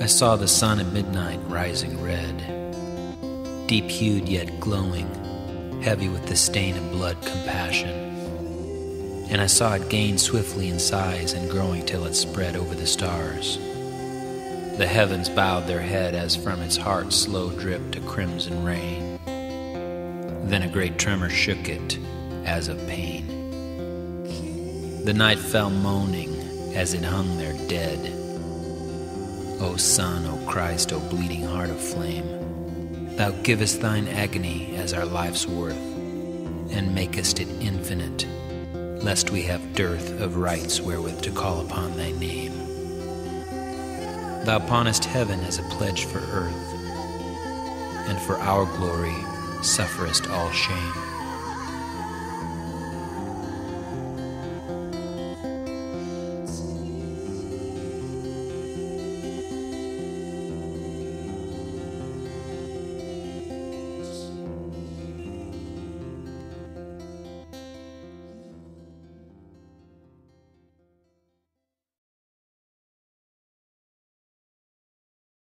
I saw the sun at midnight rising red, deep hued yet glowing, heavy with the stain of blood compassion. And I saw it gain swiftly in size and growing till it spread over the stars. The heavens bowed their head as from its heart slow dripped a crimson rain. Then a great tremor shook it as of pain. The night fell moaning as it hung there dead. O Sun, O Christ, O bleeding heart of flame, Thou givest thine agony as our life's worth, and makest it infinite, lest we have dearth of rights wherewith to call upon thy name. Thou pawnest heaven as a pledge for earth, and for our glory sufferest all shame.